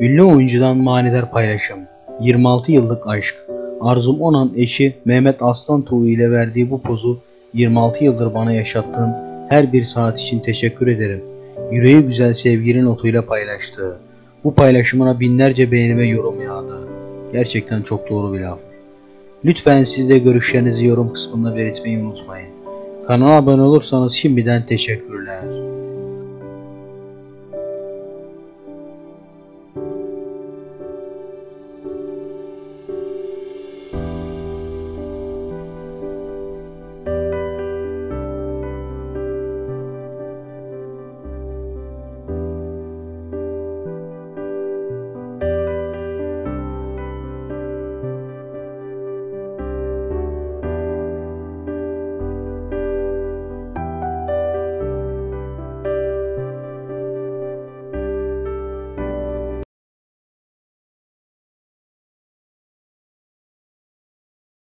Ünlü oyuncudan manidar paylaşım. 26 yıllık aşk. Arzum Onan eşi Mehmet Aslan Tuğ ile verdiği bu pozu 26 yıldır bana yaşattığın her bir saat için teşekkür ederim. Yüreği güzel sevgili notuyla paylaştı. Bu paylaşımına binlerce beğeni ve yorum yağdı. Gerçekten çok doğru bir laf. Lütfen siz de görüşlerinizi yorum kısmında belirtmeyi unutmayın. Kanala abone olursanız şimdiden teşekkürler.